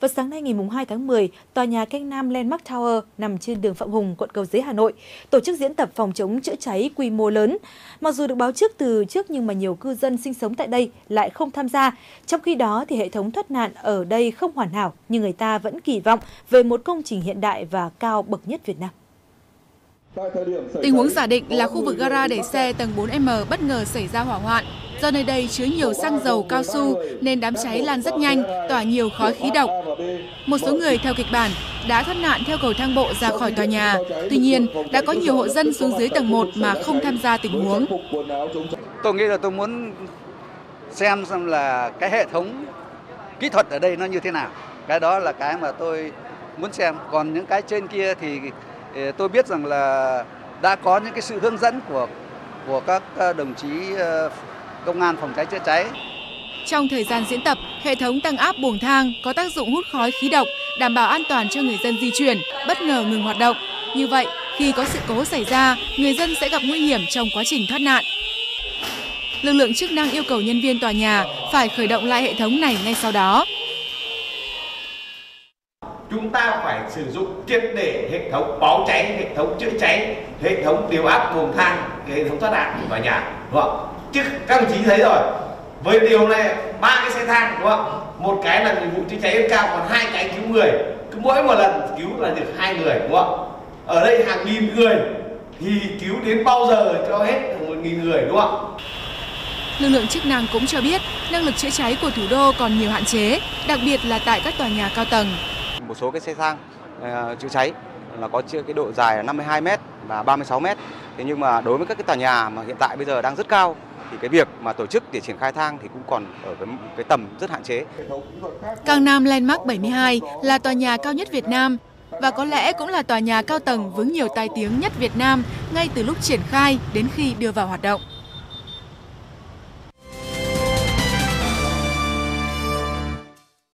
Vào sáng nay ngày 2 tháng 10, tòa nhà Canh Nam Landmark Tower nằm trên đường Phạm Hùng, quận Cầu Giấy, Hà Nội, tổ chức diễn tập phòng chống chữa cháy quy mô lớn. Mặc dù được báo trước từ trước nhưng mà nhiều cư dân sinh sống tại đây lại không tham gia. Trong khi đó thì hệ thống thoát nạn ở đây không hoàn hảo nhưng người ta vẫn kỳ vọng về một công trình hiện đại và cao bậc nhất Việt Nam. Tình huống giả định là khu vực gara để xe tầng 4M bất ngờ xảy ra hỏa hoạn. Do nơi đây chứa nhiều xăng dầu cao su nên đám cháy lan rất nhanh, tỏa nhiều khói khí độc. Một số người theo kịch bản đã thoát nạn theo cầu thang bộ ra khỏi tòa nhà. Tuy nhiên, đã có nhiều hộ dân xuống dưới tầng 1 mà không tham gia tình huống. Tôi nghĩ là tôi muốn xem xem là cái hệ thống kỹ thuật ở đây nó như thế nào. Cái đó là cái mà tôi muốn xem. Còn những cái trên kia thì tôi biết rằng là đã có những cái sự hướng dẫn của của các ờ, đồng chí ờ, công an phòng cháy chữa cháy. Trong thời gian diễn tập, hệ thống tăng áp buồng thang có tác dụng hút khói khí độc, đảm bảo an toàn cho người dân di chuyển, bất ngờ ngừng hoạt động. Như vậy, khi có sự cố xảy ra, người dân sẽ gặp nguy hiểm trong quá trình thoát nạn. Lực lượng chức năng yêu cầu nhân viên tòa nhà phải khởi động lại hệ thống này ngay sau đó. Chúng ta phải sử dụng triệt để hệ thống báo cháy, hệ thống chữa cháy, hệ thống điều áp buồng thang, hệ thống thoát nạn của tòa nhà. Đúng không? Chứ các đồng chí thấy rồi, với điều này ba cái xe thang đúng không? Một cái là nhiệm vụ chữa cháy cao, còn hai cái cứu người. Cứ mỗi một lần cứu là được hai người đúng không? Ở đây hàng nghìn người thì cứu đến bao giờ cho hết một nghìn người đúng không? Lực lượng chức năng cũng cho biết năng lực chữa cháy của thủ đô còn nhiều hạn chế, đặc biệt là tại các tòa nhà cao tầng. Một số cái xe thang uh, chữa cháy là có cái độ dài là 52 m và 36 m. Thế nhưng mà đối với các cái tòa nhà mà hiện tại bây giờ đang rất cao thì cái việc mà tổ chức để triển khai thang thì cũng còn ở cái, cái tầm rất hạn chế. Cang Nam Landmark 72 là tòa nhà cao nhất Việt Nam và có lẽ cũng là tòa nhà cao tầng với nhiều tai tiếng nhất Việt Nam ngay từ lúc triển khai đến khi đưa vào hoạt động.